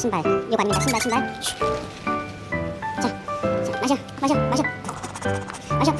姓白，又把你的姓白姓白，去，这样，这，拿下，拿下，拿下，拿下。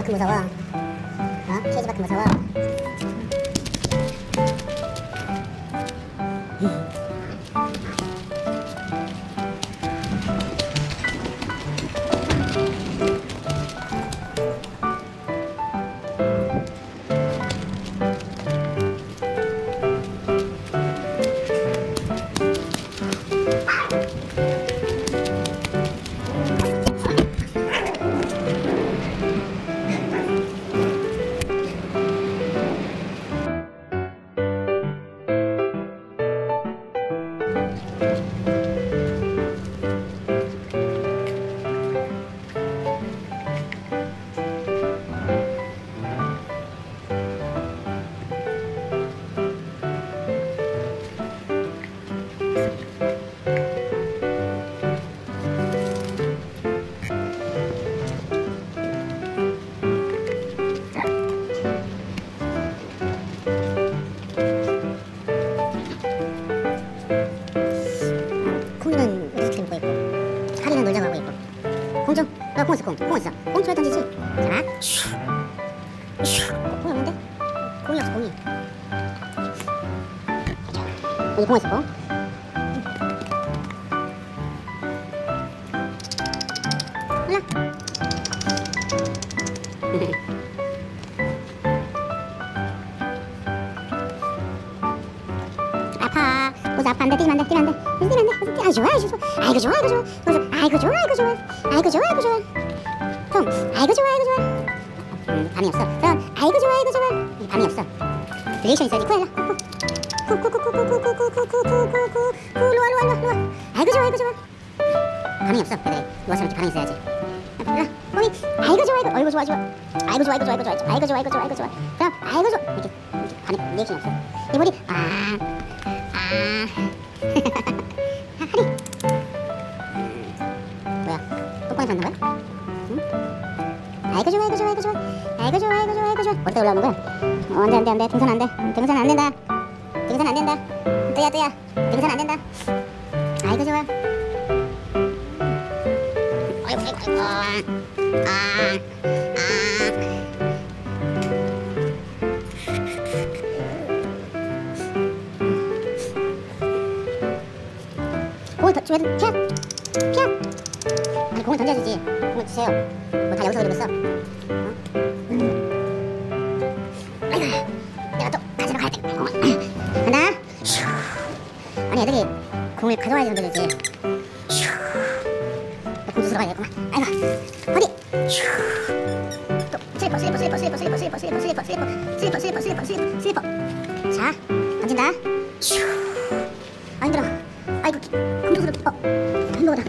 바퀴 무사와 어? 케이지 바퀴 무사와 좀? 어, 콩 있어 콩. 콩 있어. 콩 줘야 던지지. 자. 슈. 슈. 어, 콩이 없는데? 콩이 없어 콩이. 자. 여기 콩 있어 콩. 몰라. 아파. 무슨 아파 안 돼 뛰면 안 돼 뛰면 안 돼 뛰면 안돼 무슨 뛰. 아 좋아 좋아 아이고 좋아 아이고 좋아 아이고 좋아 아이고 좋아 아이고 좋아 아이고 좋아 통 아이고 좋아 아이고 좋아 음, 밤이 없어 그럼 아이고 좋아 아이고 좋아 음, 밤이 없어 리액션 있어야지 코엘라 쿠쿠쿠쿠쿠쿠쿠쿠쿠쿠쿠쿠쿠쿠 루아 루아 루아 루아 아이고 좋아 아이고 좋아 반응이 없어 애들이 누워서 이렇게 반응이 있어야지 일로 꼬미 아이고 좋아 아이고 아이고 좋아 좋아 아이고 좋아 아이고 좋아 아이고 좋아 아이고 좋아 아이고 좋아 아이고 좋아 그럼 아이고 좋아 이렇게 이렇게 반응 리액션 없어 이 머리 아 아. 간다고요? 응? 아이고 좋아 아이고 좋아 아이고 좋아. 아이고 좋아 아이고 좋아 아이고 좋아. 어디 올라오는 거야? 어, 안돼 안돼 안돼. 등산 안돼. 등산 안 된다. 등산 안 된다. 뜨야 뜨야. 등산 안 된다. 아이고 좋아. 아이고 아이고 아이고. 아아 with, with. 피하 아니 공을 던져야지 공을 주세요 뭐 다 여기서 그리고 있어 어? 내가 또 가지러 가야 돼 공을 간다 슈. 아니 애들이 공을 가져와야지 던져주지 슈. 공 주스러 가야 되겠구만 아이고 어디 슈. 또 슬리퍼 슬리퍼 슬리퍼 슬리퍼 슬리퍼 슬리퍼 슬리퍼 슬리퍼 슬리퍼 슬리퍼 슬리퍼 슬리퍼 슬리퍼 자 던진다 슈. 아 힘들어 아이고 공주스럽 어 挺的